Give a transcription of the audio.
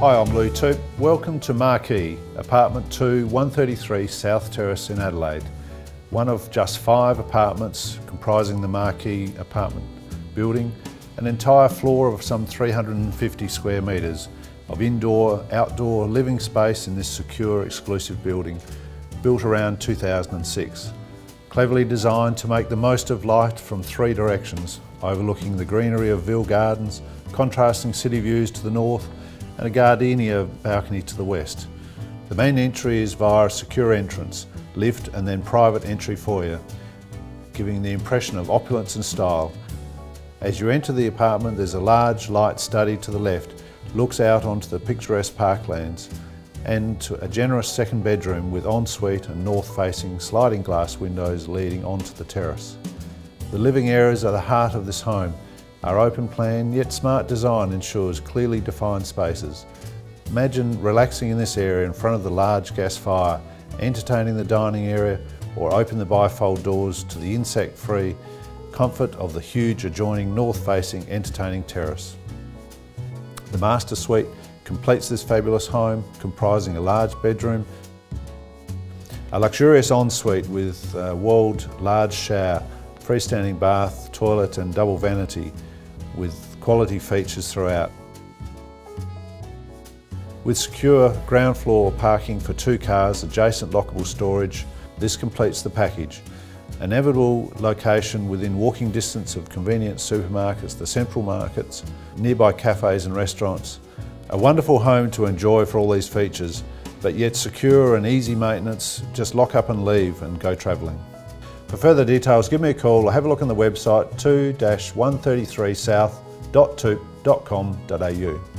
Hi, I'm Lou Toop. Welcome to Marquee, apartment 2, 133 South Terrace in Adelaide. One of just five apartments comprising the Marquee apartment building, an entire floor of some 350 square metres of indoor, outdoor living space in this secure, exclusive building, built around 2006. Cleverly designed to make the most of light from three directions, overlooking the greenery of Veale Gardens, contrasting city views to the north, and a gardenia balcony to the west. The main entry is via a secure entrance, lift and then private entry foyer, giving the impression of opulence and style. As you enter the apartment, there's a large light study to the left, looks out onto the picturesque parklands, and to a generous second bedroom with ensuite and north-facing sliding glass windows leading onto the terrace. The living areas are the heart of this home. Our open plan yet smart design ensures clearly defined spaces. Imagine relaxing in this area in front of the large gas fire, entertaining the dining area or open the bifold doors to the insect-free comfort of the huge adjoining north-facing entertaining terrace. The master suite completes this fabulous home, comprising a large bedroom, a luxurious ensuite with a walled large shower, freestanding bath, toilet and double vanity with quality features throughout. With secure ground floor parking for two cars, adjacent lockable storage, this completes the package. An inevitable location within walking distance of convenient supermarkets, the central markets, nearby cafes and restaurants, a wonderful home to enjoy for all these features, but yet secure and easy maintenance, just lock up and leave and go travelling. For further details, give me a call or have a look on the website 2-133south.toop.com.au.